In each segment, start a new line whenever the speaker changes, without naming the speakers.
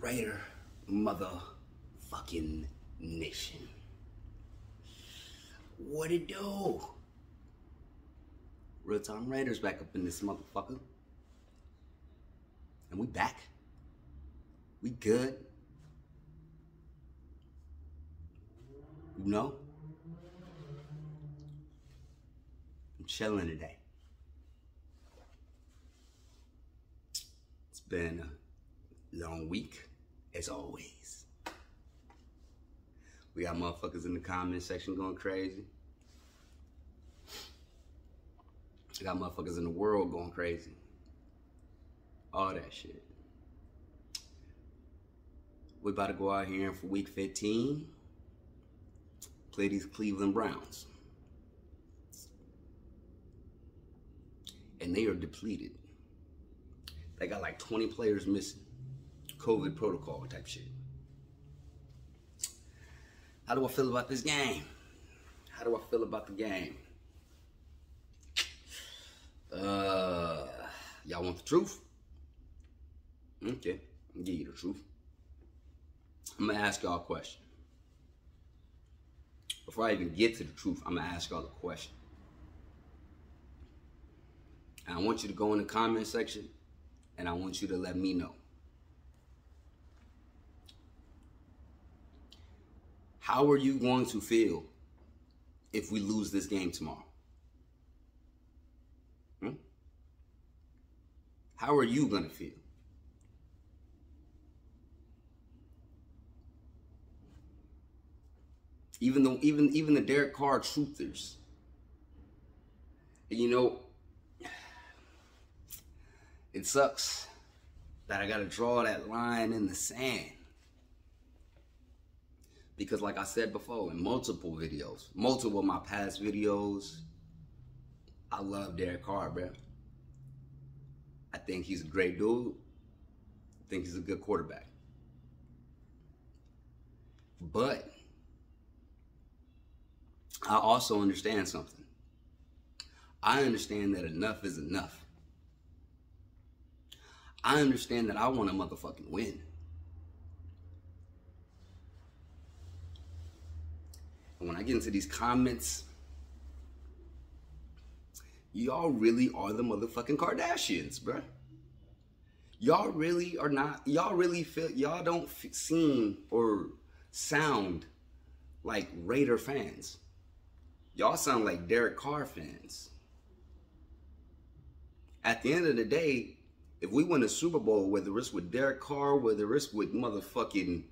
Raider motherfucking nation. What it do? Real Time Raiders back up in this motherfucker. And we back. We good. You know? I'm chilling today. It's been a long week, as always. We got motherfuckers in the comment section going crazy. We got motherfuckers in the world going crazy. All that shit. We about to go out here for week 15. Play these Cleveland Browns. And they are depleted. They got like 20 players missing. COVID protocol type shit. How do I feel about this game? How do I feel about the game? Uh, y'all want the truth? Okay, I'll give you the truth. I'm gonna ask y'all a question. Before I even get to the truth, I'm gonna ask y'all a question. And I want you to go in the comment section and I want you to let me know. How are you going to feel if we lose this game tomorrow? Hmm? How are you going to feel? Even though even even the Derek Carr truthers, you know, it sucks that I got to draw that line in the sand. Because like I said before in multiple videos, multiple of my past videos, I love Derek Carr, bro. I think he's a great dude. I think he's a good quarterback. But I also understand something. I understand that enough is enough. I understand that I want to motherfucking win. When I get into these comments, y'all really are the motherfucking Kardashians, bruh. Y'all really are not, y'all really feel, y'all don't seem or sound like Raider fans. Y'all sound like Derek Carr fans. At the end of the day, if we win a Super Bowl, whether it's with Derek Carr, whether it's with motherfucking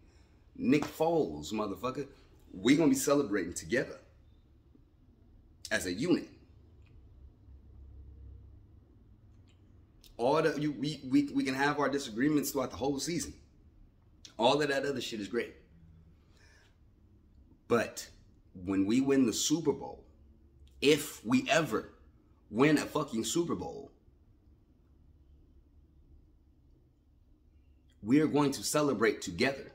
Nick Foles, motherfucker, we gonna be celebrating together as a unit. All the you we, we we can have our disagreements throughout the whole season. All of that other shit is great. But when we win the Super Bowl, if we ever win a fucking Super Bowl, we are going to celebrate together.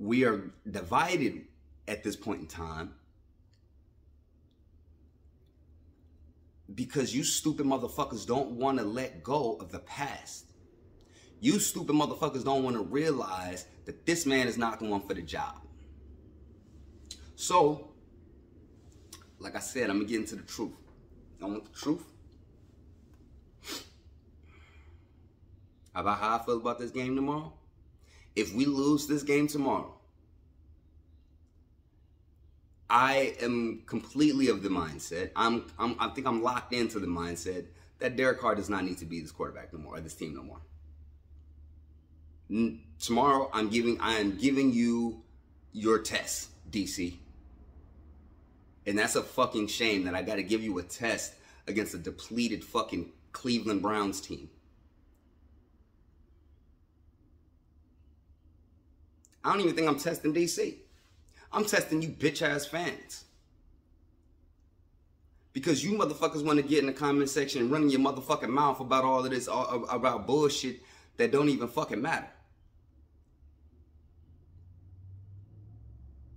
We are divided at this point in time because you stupid motherfuckers don't want to let go of the past. You stupid motherfuckers don't want to realize that this man is not the one for the job. So, like I said, I'm gonna get into the truth. I want the truth. About how I feel about this game tomorrow? If we lose this game tomorrow, I am completely of the mindset. I'm, I'm I think I'm locked into the mindset that Derek Carr does not need to be this quarterback no more or this team no more. N- tomorrow I'm giving I am giving you your test, DC. And that's a fucking shame that I got to give you a test against a depleted fucking Cleveland Browns team. I don't even think I'm testing DC. I'm testing you bitch ass fans. Because you motherfuckers want to get in the comment section and running your motherfucking mouth about all of this, all, uh, about bullshit that don't even fucking matter.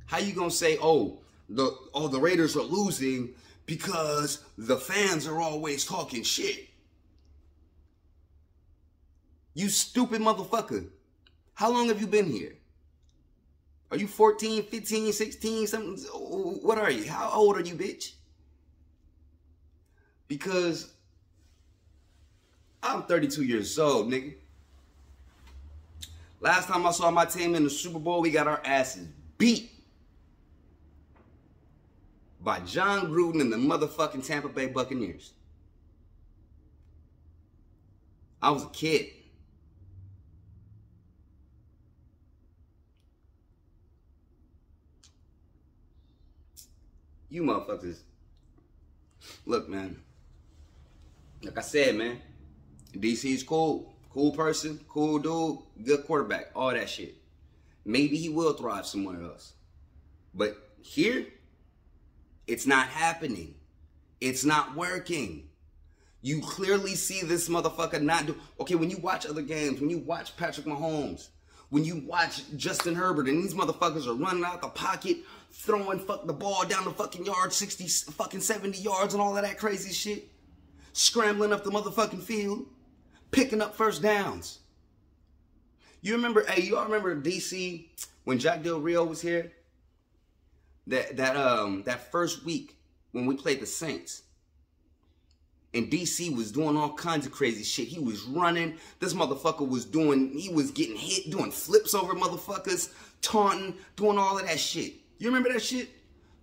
How you gonna say, oh, the oh the Raiders are losing because the fans are always talking shit? You stupid motherfucker. How long have you been here? Are you 14, 15, 16, something? What are you? How old are you, bitch? Because I'm 32 years old, nigga. Last time I saw my team in the Super Bowl, we got our asses beat by Jon Gruden and the motherfucking Tampa Bay Buccaneers. I was a kid. You motherfuckers. Look, man. Like I said, man. DC's cool. Cool person, cool dude, good quarterback, all that shit. Maybe he will thrive somewhere else. But here, it's not happening. It's not working. You clearly see this motherfucker not do. Okay, when you watch other games, when you watch Patrick Mahomes, when you watch Justin Herbert and these motherfuckers are running out the pocket, throwing fuck the ball down the fucking yard, 60, fucking 70 yards and all of that crazy shit, scrambling up the motherfucking field picking up first downs. You remember, hey, you all remember DC when Jack Del Rio was here? That that um that first week when we played the Saints. And DC was doing all kinds of crazy shit. He was running. This motherfucker was doing, he was getting hit, doing flips over motherfuckers, taunting, doing all of that shit. You remember that shit?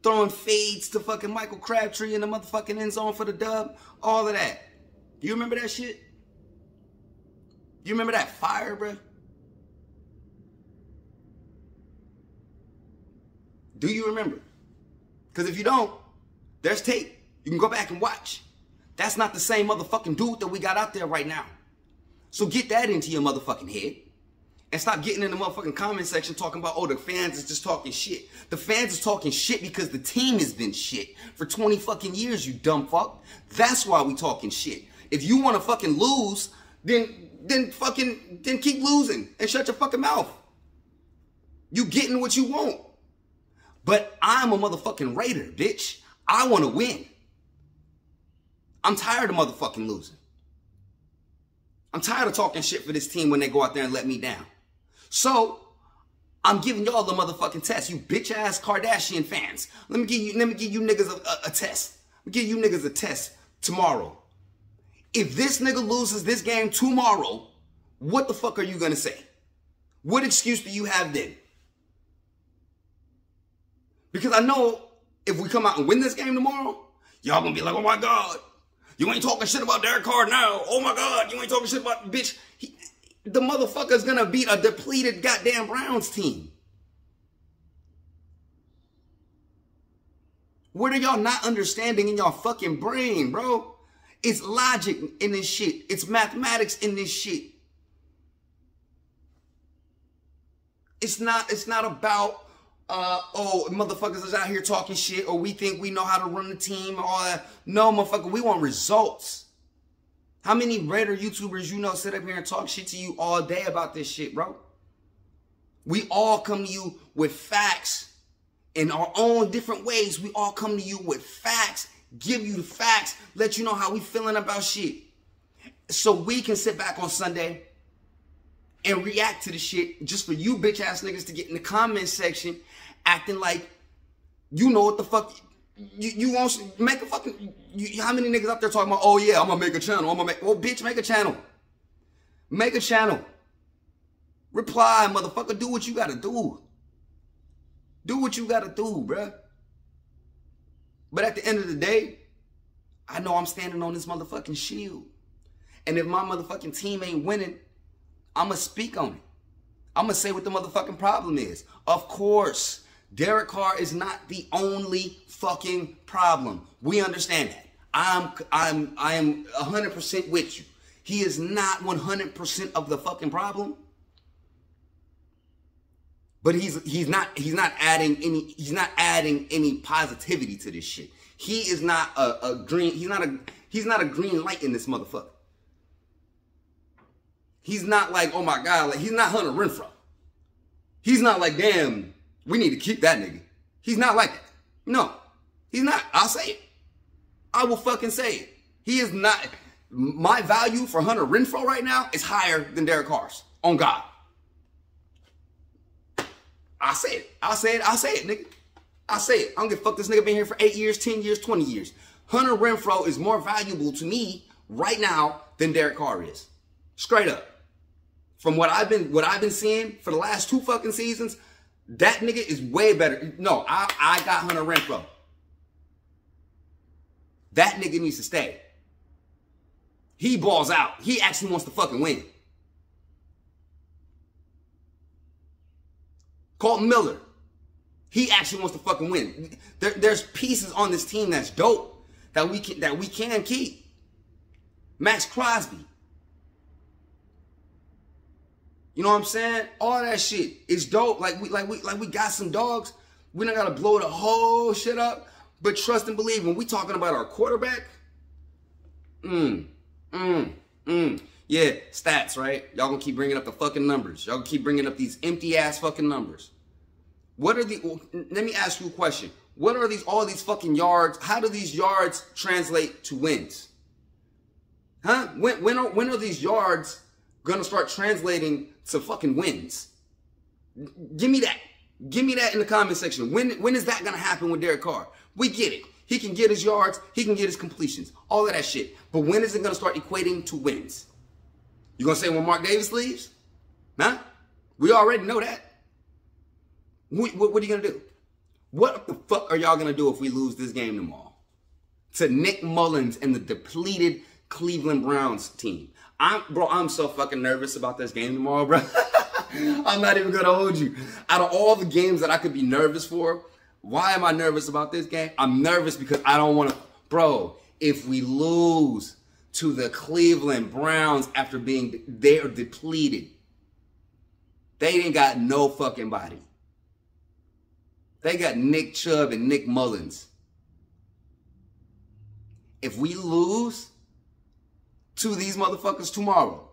Throwing fades to fucking Michael Crabtree in the motherfucking end zone for the dub. All of that. You remember that shit? You remember that fire, bro? Do you remember? Because if you don't, there's tape. You can go back and watch. That's not the same motherfucking dude that we got out there right now. So get that into your motherfucking head. And stop getting in the motherfucking comment section talking about, oh, the fans is just talking shit. The fans is talking shit because the team has been shit for 20 fucking years, you dumb fuck. That's why we talking shit. If you want to fucking lose, then then fucking then keep losing and shut your fucking mouth. You getting what you want. But I'm a motherfucking Raider, bitch. I want to win. I'm tired of motherfucking losing. I'm tired of talking shit for this team when they go out there and let me down. So I'm giving y'all the motherfucking test, you bitch ass Kardashian fans. Let me give you, let me give you niggas a, a, a test. Let me give you niggas a test tomorrow. If this nigga loses this game tomorrow, what the fuck are you gonna say? What excuse do you have then? Because I know if we come out and win this game tomorrow, y'all gonna be like, oh my God, you ain't talking shit about Derek Carr now. Oh my God, you ain't talking shit about, bitch. He, the motherfucker's gonna beat a depleted goddamn Browns team. What are y'all not understanding in y'all fucking brain, bro? It's logic in this shit. It's mathematics in this shit. It's not, it's not about, uh, oh, motherfuckers is out here talking shit or we think we know how to run the team or all that. No, motherfucker, we want results. How many Raider YouTubers you know sit up here and talk shit to you all day about this shit, bro? We all come to you with facts in our own different ways. We all come to you with facts give you the facts, let you know how we feeling about shit. So we can sit back on Sunday and react to the shit just for you bitch ass niggas to get in the comment section acting like you know what the fuck you, you want make a fucking you, how many niggas out there talking about oh yeah I'm gonna make a channel I'm gonna make well bitch make a channel make a channel reply motherfucker do what you gotta do do what you gotta do bruh but at the end of the day, I know I'm standing on this motherfucking shield. And if my motherfucking team ain't winning, I'ma speak on it. I'ma say what the motherfucking problem is. Of course, Derek Carr is not the only fucking problem. We understand that. I'm I'm I am 100% with you. He is not 100% of the fucking problem. But he's he's not he's not adding any he's not adding any positivity to this shit. He is not a, a green he's not a he's not a green light in this motherfucker. He's not like, oh my God, like he's not Hunter Renfrow. He's not like, damn, we need to keep that nigga. He's not like that. No, he's not. I'll say it. I will fucking say it. He is not. My value for Hunter Renfrow right now is higher than Derek Carr's. On God. I say it. I say it. I say it, nigga. I say it. I don't give fuck. This nigga been here for eight years, 10 years, 20 years. Hunter Renfrow is more valuable to me right now than Derek Carr is. Straight up. From what I've been what I've been seeing for the last two fucking seasons, that nigga is way better. No, I, I got Hunter Renfrow. That nigga needs to stay. He balls out. He actually wants to fucking win. Kolton Miller. He actually wants to fucking win. There, there's pieces on this team that's dope that we can that we can keep. Maxx Crosby. You know what I'm saying? All that shit is dope. Like we like we like we got some dogs. We don't gotta blow the whole shit up. But trust and believe when we talking about our quarterback, mm, mm, mm. Yeah, stats, right? Y'all gonna keep bringing up the fucking numbers. Y'all gonna keep bringing up these empty ass fucking numbers. What are the, let me ask you a question. What are these, all these fucking yards? How do these yards translate to wins? Huh? When, when, are, when are these yards gonna start translating to fucking wins? Give me that. Give me that in the comment section. When, when is that gonna happen with Derek Carr? We get it. He can get his yards, he can get his completions, all of that shit. But when is it gonna start equating to wins? You gonna say when Mark Davis leaves? Huh? We already know that. What, what, what are you gonna do? What the fuck are y'all gonna do if we lose this game tomorrow? To Nick Mullens and the depleted Cleveland Browns team. I'm bro, I'm so fucking nervous about this game tomorrow, bro. I'm not even gonna hold you. Out of all the games that I could be nervous for, why am I nervous about this game? I'm nervous because I don't want to, bro. If we lose to the Cleveland Browns after being they're depleted, they ain't got no fucking body. They got Nick Chubb and Nick Mullens. If we lose to these motherfuckers tomorrow,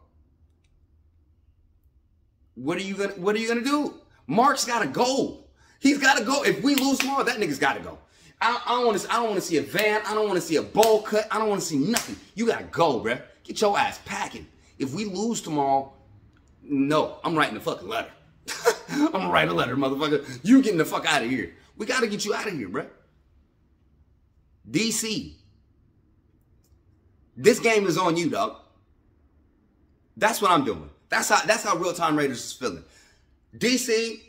what are you gonna what are you gonna do? Mark's gotta go. He's gotta go. If we lose tomorrow, that nigga's gotta go. I, I don't want to. I don't want to see a van. I don't want to see a bowl cut. I don't want to see nothing. You gotta go, bruh. Get your ass packing. If we lose tomorrow, no, I'm writing a fucking letter. I'm gonna write a letter, motherfucker. You getting the fuck out of here. We gotta get you out of here, bruh. DC. This game is on you, dog. That's what I'm doing. That's how that's how real time Raiders is feeling. DC,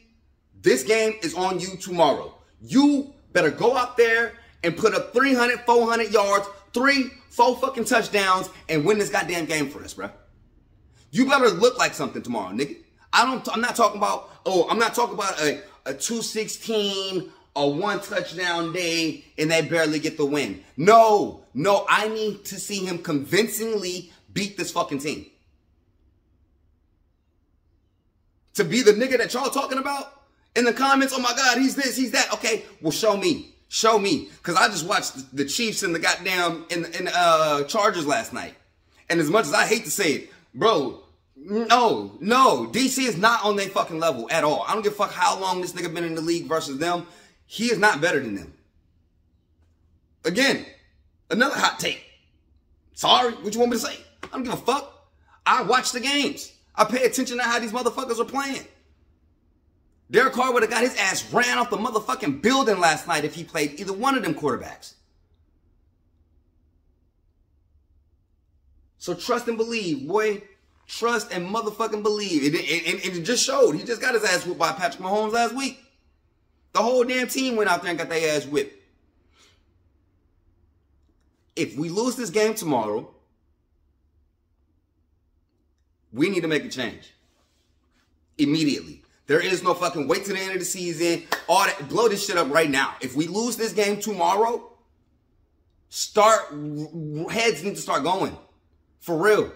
this game is on you tomorrow. You better go out there and put up 300, 400 yards, three, four fucking touchdowns, and win this goddamn game for us, bruh. You better look like something tomorrow, nigga. I don't. I'm not talking about. Oh, I'm not talking about a a two sixteen, a one touchdown day, and they barely get the win. No, no. I need to see him convincingly beat this fucking team. To be the nigga that y'all talking about in the comments. Oh my God, he's this, he's that. Okay, well show me. Show me, cause I just watched the Chiefs and the goddamn in in uh Chargers last night, and as much as I hate to say it, bro, no, no. DC is not on their fucking level at all. I don't give a fuck how long this nigga been in the league versus them. He is not better than them. Again, another hot take. Sorry, what you want me to say? I don't give a fuck. I watch the games. I pay attention to how these motherfuckers are playing. Derek Carr would have got his ass ran off the motherfucking building last night if he played either one of them quarterbacks. So trust and believe, boy. Trust and motherfucking believe. It, it, it, it just showed. He just got his ass whipped by Patrick Mahomes last week. The whole damn team went out there and got their ass whipped. If we lose this game tomorrow, we need to make a change. Immediately. There is no fucking wait to the end of the season. All that blow this shit up right now. If we lose this game tomorrow, start heads need to start going. For real.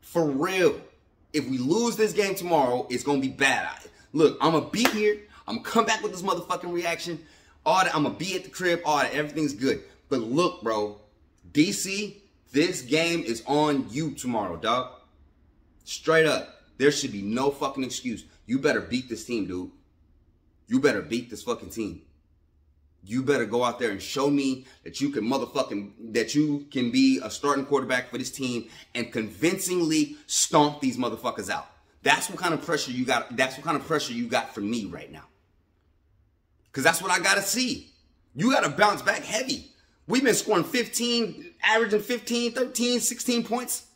For real. If we lose this game tomorrow, it's gonna be bad. Look, I'm gonna be here. I'm gonna come back with this motherfucking reaction. All that, I'm gonna be at the crib. All that, everything's good. But look, bro, DC, this game is on you tomorrow, dog. Straight up. There should be no fucking excuse. You better beat this team, dude. You better beat this fucking team. you better go out there and show me that you can motherfucking that you can be a starting quarterback for this team and convincingly stomp these motherfuckers out. That's what kind of pressure you got. That's what kind of pressure you got from me right now. Cause that's what I gotta see. You gotta bounce back heavy. We've been scoring 15, averaging 15, 13, 16 points.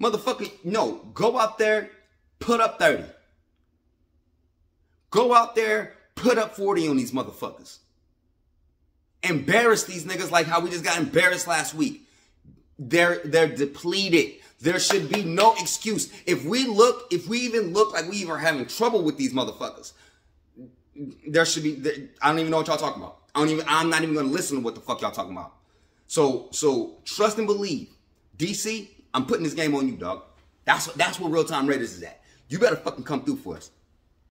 Motherfucker, no, go out there, put up 30. Go out there, put up 40 on these motherfuckers. Embarrass these niggas like how we just got embarrassed last week. They're they're depleted. There should be no excuse. If we look, if we even look like we are having trouble with these motherfuckers, there should be. I don't even know what y'all talking about. I don't even. I'm not even gonna listen to what the fuck y'all talking about. So so trust and believe. DC, I'm putting this game on you, dog. That's what that's where real time Raiders is at. You better fucking come through for us.